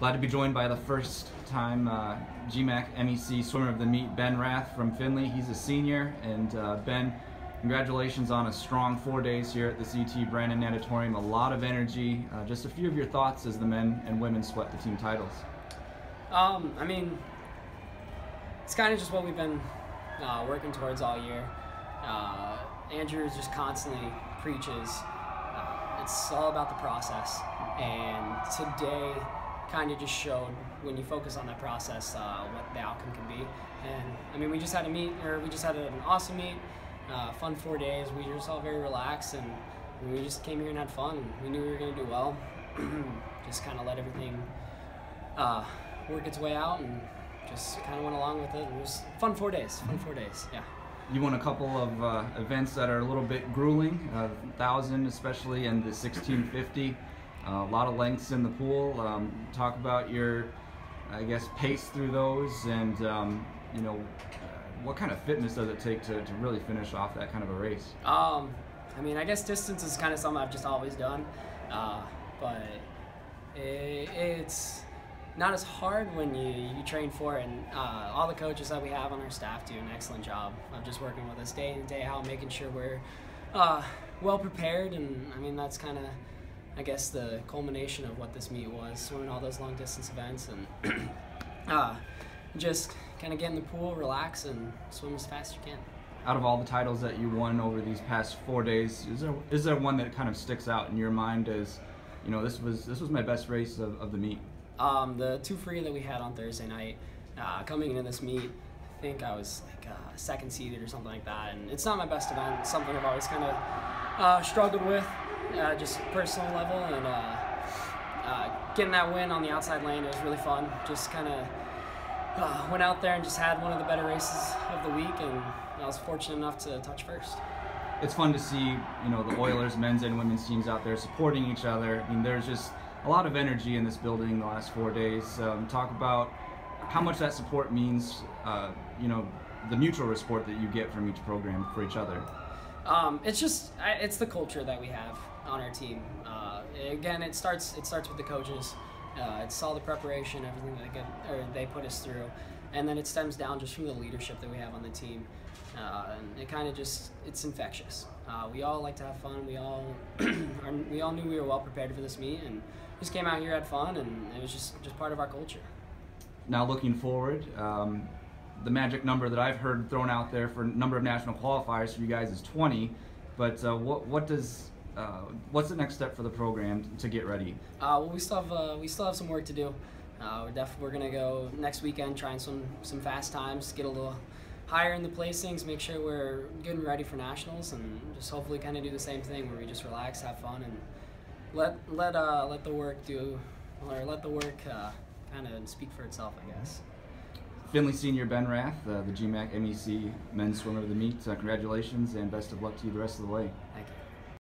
Glad to be joined by the first time uh, GMAC MEC swimmer of the meet, Ben Rath from Findlay. He's a senior, and uh, Ben, congratulations on a strong four days here at the CT Brandon Natatorium. A lot of energy. Uh, just a few of your thoughts as the men and women sweat the team titles. Um, I mean, it's kind of just what we've been uh, working towards all year. Uh, Andrew just constantly preaches. Uh, it's all about the process, and today kind of just showed when you focus on that process uh, what the outcome can be. And I mean, we just had a meet, or we just had an awesome meet, uh, fun four days. We were just all very relaxed, and we just came here and had fun. We knew we were going to do well. just kind of let everything uh, work its way out, and just kind of went along with it. It was fun four days. Fun four days. Yeah. You won a couple of uh, events that are a little bit grueling, 1000 especially, and the 1650. Uh, a lot of lengths in the pool. Um, talk about your, I guess, pace through those, and um, you know, what kind of fitness does it take to, to really finish off that kind of a race? Um, I mean, I guess distance is kind of something I've just always done, uh, but it, it's not as hard when you, you train for it. And uh, all the coaches that we have on our staff do an excellent job of just working with us day in and day out, making sure we're uh, well prepared. And I mean, that's kind of I guess the culmination of what this meet was, swimming all those long distance events and uh, just kind of get in the pool, relax, and swim as fast as you can. Out of all the titles that you won over these past four days, is there is there one that kind of sticks out in your mind as, you know, this was this was my best race of, of the meet? Um, the two free that we had on Thursday night, uh, coming into this meet, I think I was like uh, second seeded or something like that, and it's not my best event. It's something I've always kind of uh, struggled with uh, just personal level, and uh, uh, getting that win on the outside lane, it was really fun. Just kind of uh, went out there and just had one of the better races of the week, and I was fortunate enough to touch first. It's fun to see, you know, the Oilers men's and women's teams out there supporting each other. I mean, there's just a lot of energy in this building the last four days. Um, talk about how much that support means, uh, you know, the mutual support that you get from each program for each other. Um, it's just it's the culture that we have on our team. Uh, again, it starts it starts with the coaches. Uh, it's all the preparation, everything that they, get, or they put us through, and then it stems down just from the leadership that we have on the team. Uh, and it kind of just it's infectious. Uh, we all like to have fun. We all we all knew we were well prepared for this meet, and just came out here had fun, and it was just just part of our culture. Now looking forward. Um, the magic number that I've heard thrown out there for number of national qualifiers for you guys is 20. But uh, what what does uh, what's the next step for the program to get ready? Uh, well, we still have uh, we still have some work to do. Uh, we're def- we're gonna go next weekend, trying some some fast times, get a little higher in the placings, make sure we're good and ready for nationals, and just hopefully kind of do the same thing where we just relax, have fun, and let let uh, let the work do or let the work kind of speak for itself, I guess. Findlay senior Ben Rath, uh, the GMAC MEC men's swimmer of the meet. Uh, congratulations and best of luck to you the rest of the way. Thank you.